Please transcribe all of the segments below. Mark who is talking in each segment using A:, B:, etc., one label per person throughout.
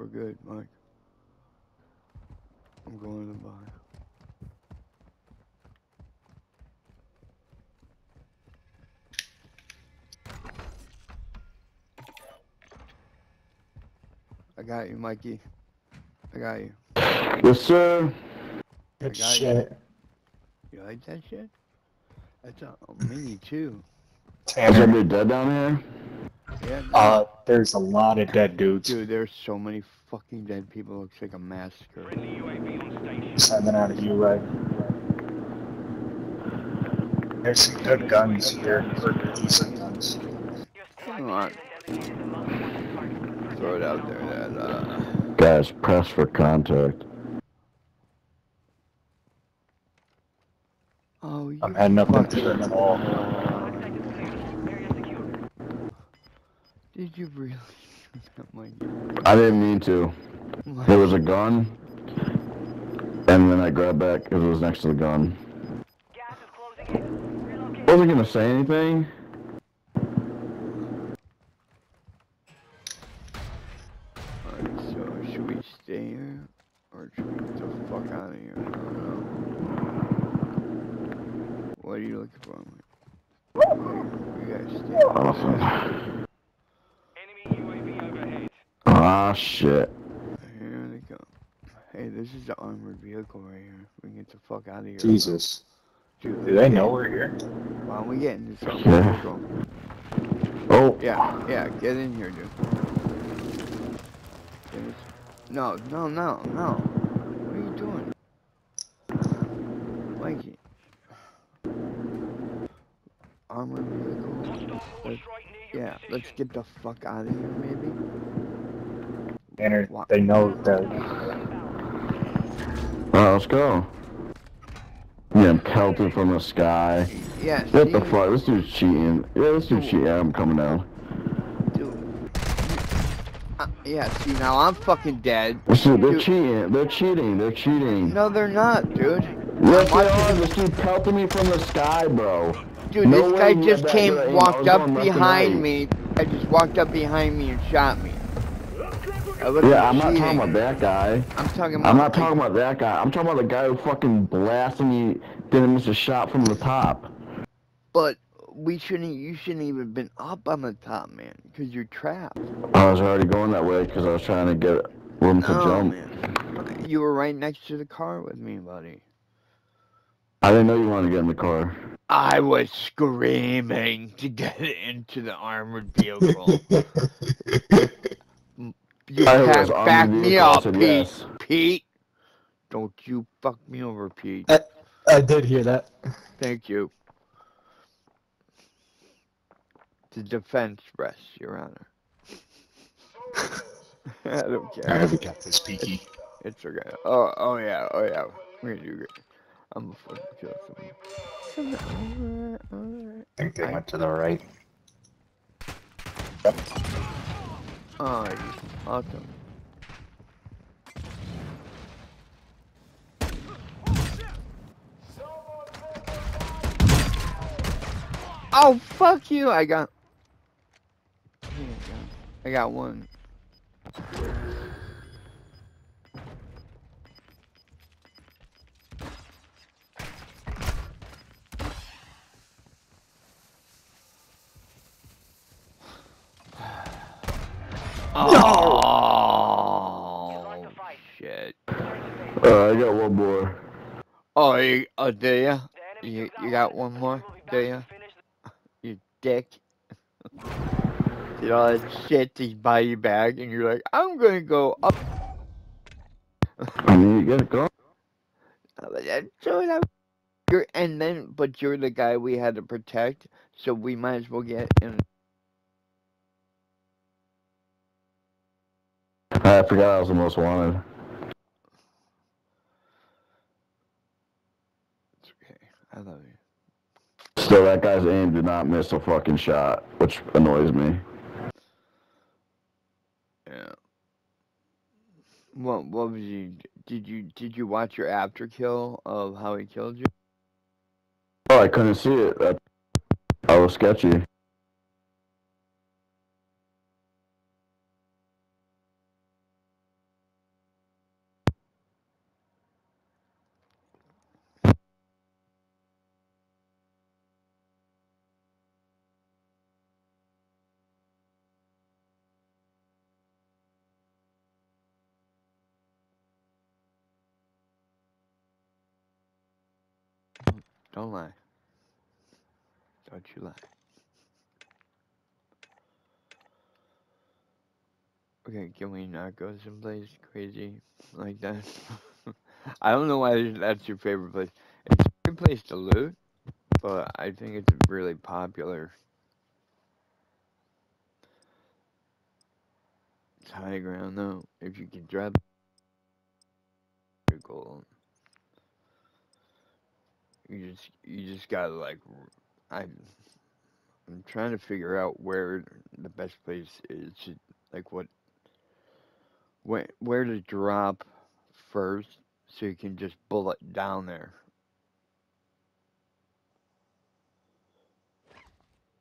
A: We're good, Mike. I'm going to buy. I got you, Mikey. I got you.
B: Yes, sir.
A: got
C: Good
A: you.
C: shit.
A: You like that shit? That's a, a mini too.
B: Is
C: Tanner.
B: somebody dead down here?
A: Yeah.
C: Uh, there's a lot of dead dudes.
A: Dude, there's so many fucking dead people. It looks like a massacre.
C: Sending out of you, right. There's some good guns here. Or decent guns.
A: Come on. Throw it out there. That uh.
B: Guys, press for contact.
A: Oh, you
C: I'm heading up into
A: fucking-
C: the wall.
A: Did you really?
B: I didn't mean to. There was a gun, and then I grabbed back because it was next to the gun. Wasn't gonna say anything.
A: Alright, so should we stay here? Or should we get the fuck out of here? I don't know. What are you looking for? We gotta stay.
B: Awesome. Ah, shit.
A: Here they come. Hey, this is the armored vehicle right here. We can get the fuck out of here.
C: Jesus.
A: Dude,
C: Do they know we're here?
A: Why don't we get in this armored
B: Yeah.
A: vehicle?
B: Oh,
A: Yeah, yeah, get in here, dude. Get No, no, no, no. What are you doing? Mikey. Armored vehicle. Let's, yeah, let's get the fuck out of here, maybe.
C: Tanner,
A: Wha-
C: they know that.
B: Alright, let's go. Yeah, I'm pelted from the sky.
A: Yeah,
B: What the fuck? This dude's cheating. Yeah, this dude's cheating. Yeah, I'm coming down.
A: Dude. Uh, yeah, see, now I'm fucking dead.
B: This dude, they're
A: Dude.
B: cheating. They're cheating. They're cheating.
A: No, they're not, dude.
B: Yes, they
A: I'm
B: are. This dude pelted me from the sky, bro.
A: Dude,
B: No
A: this
B: way
A: guy just came,
B: good aim. I
A: walked up
B: going left and
A: behind me. I just walked up behind me and shot me.
B: Yeah, I'm not talking about that guy.
A: I'm talking about.
B: I'm not talking about that guy. I'm talking about the guy who fucking blasted me, didn't miss a shot from the top.
A: But we shouldn't. You shouldn't even been up on the top, man, because you're trapped.
B: I was already going that way because I was trying to get room to
A: No,
B: jump.
A: man. You were right next to the car with me, buddy.
B: I didn't know you wanted to get in the car.
A: I was screaming to get into the armored vehicle. You
B: I was
A: can't back me up, Pete.
B: yes.
A: Pete, don't you fuck me over, Pete.
C: I did hear that.
A: Thank you. The defense rests, Your Honor. I don't care.
C: Alright, we got this, Peaky.
A: It's okay. Oh, oh yeah, oh yeah. We're gonna do great. I'm gonna fucking kill someone. Alright, alright.
C: I think they went to the right.
A: Oh, you. Oh, fuck you! I got. I got one. Oh, shit.
B: Uh, I got one more.
A: Oh, you, oh, do ya? You, you got one more? Do ya? You dick. you know that shit is buy your bag, and you're like, I'm gonna go up.
B: I mean, you gotta go.
A: So you're, and then, but you're the guy we had to protect, so we might as well get in.
B: I forgot I was the most wanted.
A: It's okay. I love you.
B: Still, that guy's aim did not miss a fucking shot, which annoys me.
A: Yeah. What, what was you? Did you did you watch your after kill of how he killed you?
B: Oh, I couldn't see it. That, that was sketchy.
A: Don't lie. Don't you lie. Okay, can we not go someplace crazy like that? I don't know why that's your favorite place. It's a good place to loot, but I think it's really popular. It's high ground though. If you can drop your gold, you just you just gotta like I. I'm trying to figure out where the best place is to like what where where to drop first so you can just bullet down there.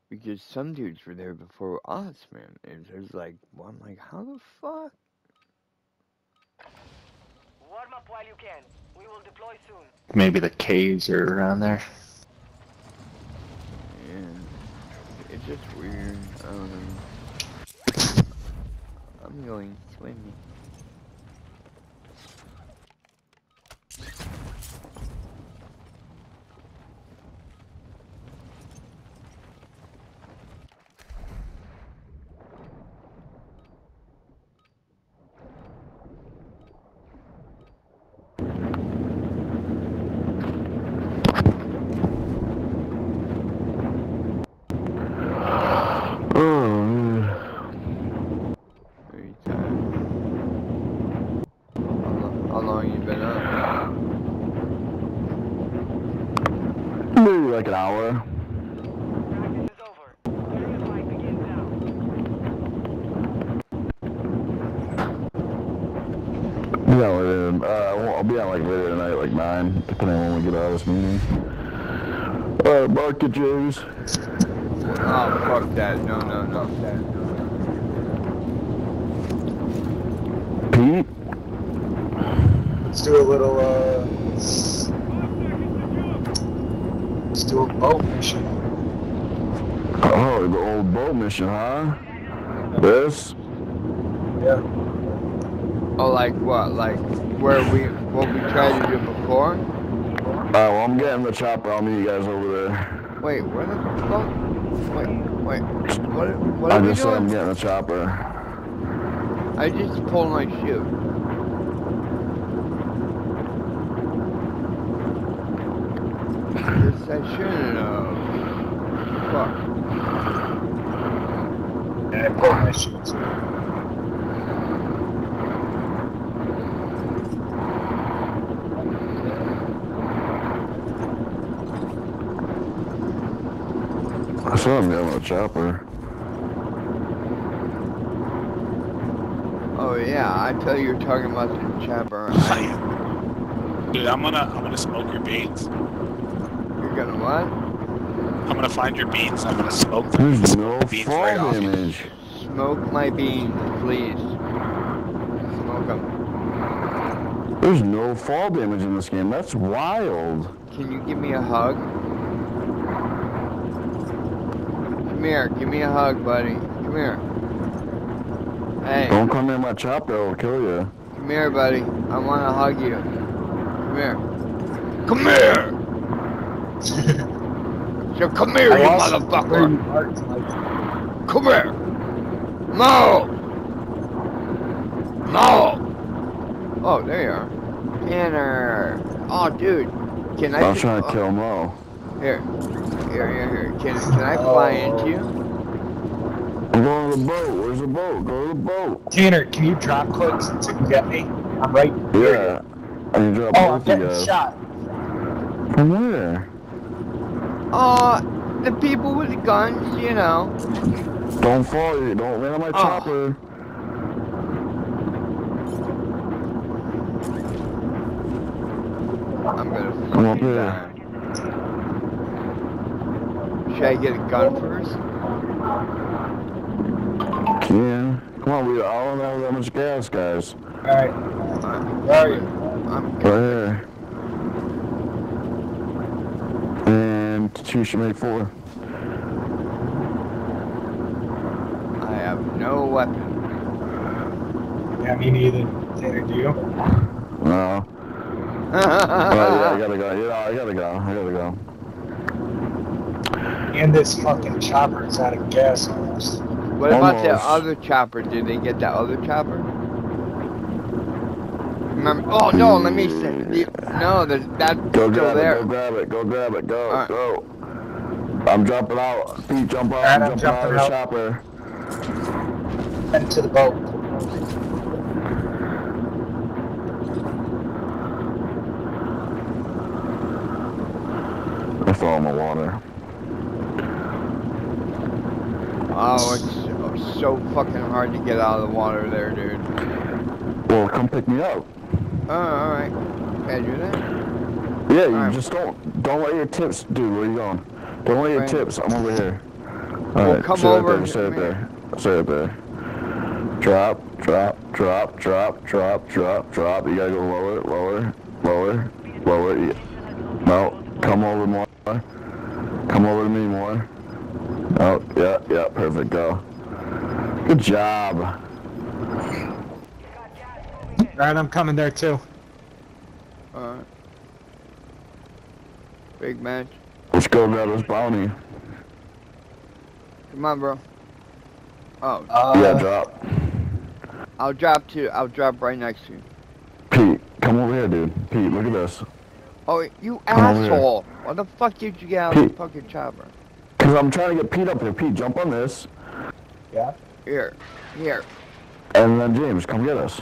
A: Because some dudes were there before us, man. And there's like, well, I'm like, how the fuck?
D: Warm up while you can. We will deploy soon.
C: Maybe the caves are around there.
A: Yeah. It's just weird. I don't know. I'm going swimming.
B: Oh, man.
A: Very tired. How, long you been up?
B: Maybe like an hour.
D: Practice is over. Area fight begins now.
B: Yeah, later. Uh, I'll- be out like later tonight, like nine, depending on when we get out of this meeting. Alright, market James.
A: Oh, fuck that. No, no, no.
B: Pete?
C: Let's do a little, uh. Let's do a boat mission.
B: Oh, the old boat mission, huh? This?
C: Yeah.
A: Oh, like what? Like where we, what we tried to do before?
B: Uh, well, I'm getting the chopper. I'll meet you guys over there.
A: Wait, where the fuck? Wait, wait. What, what
B: I
A: are we
B: just said I'm getting the chopper.
A: I just pulled my shoe. This I shouldn't. Fuck.
C: And I put my shoes.
B: I said I'm getting the chopper.
A: Oh yeah, I tell you you're talking about the chopper. I,
E: Dude, I'm gonna I'm gonna smoke your beans.
A: You're gonna what?
E: I'm gonna find your beans. I'm gonna smoke them.
B: There's
E: Smoke
B: no
E: beans
B: fall
E: right off
B: damage.
A: Smoke my beans, please. Smoke them.
B: There's no fall damage in this game. That's wild.
A: Can you give me a hug? Come here, give me a hug, buddy. Come here. Hey,
B: Don't come near my chopper. I'll kill you.
A: come here, buddy. I want to hug you. Come here. Come here! So come here, you motherfucker!
C: you like,
A: Come here! No! No! Oh, there you are. Tanner! Oh, dude. Can I...
B: I was
A: ju-
B: trying to
A: oh,
B: kill Mo.
A: Here. Here, here, here. Can, can I fly oh. into you?
B: I'm going to the boat. Where's the boat? Go to the boat.
C: Tanner, can you drop clicks to get me? I'm right here.
B: Yeah. I can drop
C: Oh, I'm
B: both of you
C: getting
B: guys.
C: shot.
B: From where?
A: Oh, the people with the guns, you know.
B: Don't fall. You don't land on my
A: Oh.
B: chopper.
A: I'm gonna
B: Come up
A: fucking
B: here.
A: die. Should I get a gun first?
B: Yeah. Come on, we all don't have that much gas, guys.
C: Alright, where are you?
A: I'm
B: Right here. And two should make four.
A: I have no weapon.
C: Yeah, me neither. Tanner, do you?
B: No. Oh, yeah, I gotta go. Yeah, I gotta go. I gotta go.
C: And this fucking chopper is out of gas almost.
A: What about the other chopper? Did they get that other chopper? Remember? Oh no, let me say. the- No, there's, that's
B: Go
A: still
B: grab it,
A: there.
B: go grab it, go grab it, go,
A: Alright.
B: go. I'm jumping out. Pete, jump out. I'm
C: I'm
B: jumping out of the
C: jumping
B: chopper.
C: Head to the boat.
B: I fell in the water.
A: Oh, it's so, so fucking hard to get out of the water there, dude.
B: Well, come pick me up.
A: Oh, alright. Can I do that?
B: Yeah, you
A: Alright.
B: just don't don't let your tips, dude. Where you going? Don't let your
A: Right.
B: tips. I'm over here.
A: Well,
B: Alright,
A: come
B: stay
A: over
B: Right there, right
A: me.
B: there. Right there. Drop, drop, drop, drop, drop, drop, drop. You gotta go lower, lower, lower, lower. Yeah. No, come over more. Come over to me more. Oh, yeah, yeah, perfect. Go. Good job.
C: Alright, I'm coming there too.
A: Alright. Big match.
B: Let's go grab this bounty.
A: Come on, bro. Oh,
C: Uh,
B: yeah, drop.
A: I'll drop to. I'll drop right next to you.
B: Pete, come over here, dude. Pete, look at this.
A: Oh, you
B: Come
A: asshole! What the fuck did you get out of the fucking chopper?
B: Cause I'm trying to get Pete up here. Pete, jump on this.
C: Yeah.
A: Here, here.
B: And then James, come get us.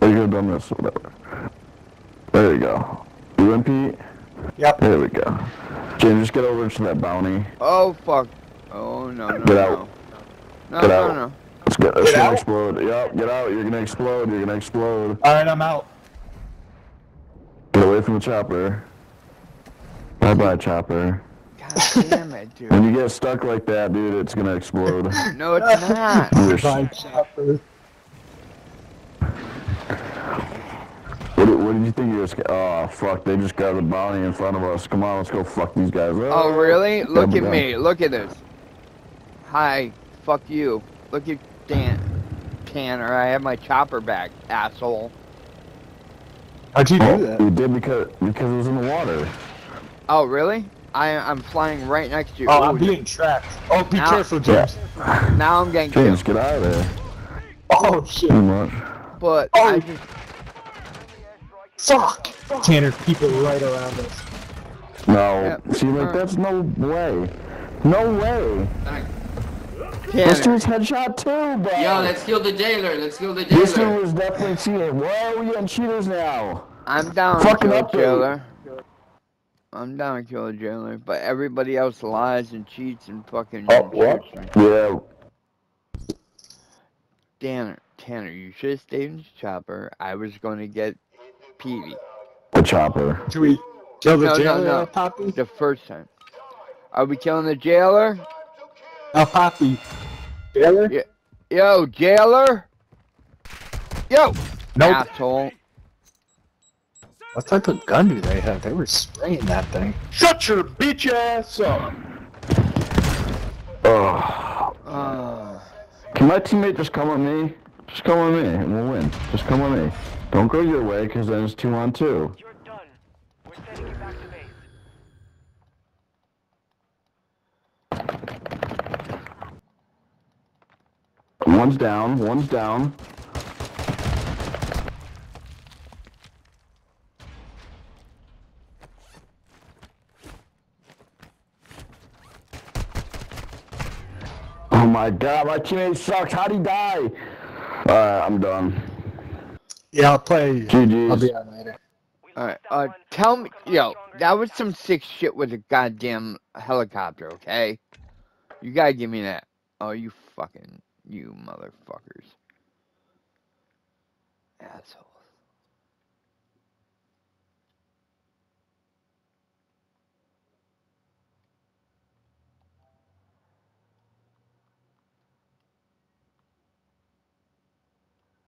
B: Or you could have done this, whatever. There you go. You and Pete?
C: Yep.
B: There we go. James, just get over to that bounty.
A: Oh fuck. Oh no no
B: Get
A: no.
B: out.
A: No
B: Get
A: no
B: out.
A: no.
B: Let's get this
C: Get
B: gonna
C: out?
B: explode. Yup, get out. You're gonna explode. You're gonna explode.
C: Alright, I'm out.
B: Get away from the chopper. Bye bye, chopper.
A: God damn it, dude.
B: When you get stuck like that, dude, it's gonna explode.
A: No, it's not.
B: You're s-
C: Bye, chopper.
B: Did- what did you think you were scared? Oh, fuck, they just got a bounty in front of us. Come on, let's go fuck these guys up.
A: Oh really? Look at
B: down.
A: me. Look at this. Hi. Fuck you. Look at Dan. Tanner. I have my chopper back, asshole.
C: How'd you
B: Oh,
C: do that?
B: we did because, because it was in the water.
A: Oh really? I I'm flying right next to you.
C: Oh,
A: Ooh,
C: I'm being trapped. Oh, be
A: Now-
C: careful, James.
A: now I'm getting
B: James,
A: killed.
B: get out of there.
C: Oh, shit.
B: Too much.
A: But
C: Oh.
A: I just
C: Fuck! Tanner, people right around us.
B: No.
A: Yeah.
B: See, like, that's no way. No way. This
A: Tanner.
B: dude's headshot too, bro.
F: Yo, let's kill the jailer. Let's kill the jailer.
B: This dude
F: jailer.
B: was definitely cheating. Why are we getting cheaters now?
A: I'm down
B: Fucking
A: to kill
B: up, dude.
A: jailer. I'm down to kill the jailer, but everybody else lies and cheats and fucking
B: Oh, what? Yeah.
A: Tanner, Tanner, you should have stayed in the chopper. I was going to get Peavy
B: The chopper.
C: Should we kill the
A: No, no,
C: jailer,
A: no.
C: El Poppy?
A: the first time. Are we killing the jailer?
C: El Poppy. Jailer?
A: Yo, jailer! Yo,
C: Nope.
A: asshole!
C: What type of gun do they have? They were spraying that thing.
B: Shut your bitch ass up. Oh.
A: Uh,
B: Can my teammate just come with me? Just come with me and we'll win. Just come with me. Don't go your way because then it's two on two.
D: You're done. We're sending you back to base.
B: One's down, one's down. Oh my god, my teammate sucks. How'd he die? Alright, I'm done.
C: Yeah, I'll play.
B: GG's.
C: I'll be on later.
A: Alright, uh, tell me, yo, that was some sick shit with a goddamn helicopter, okay? You gotta give me that. Oh, you fucking, you motherfuckers. Asshole.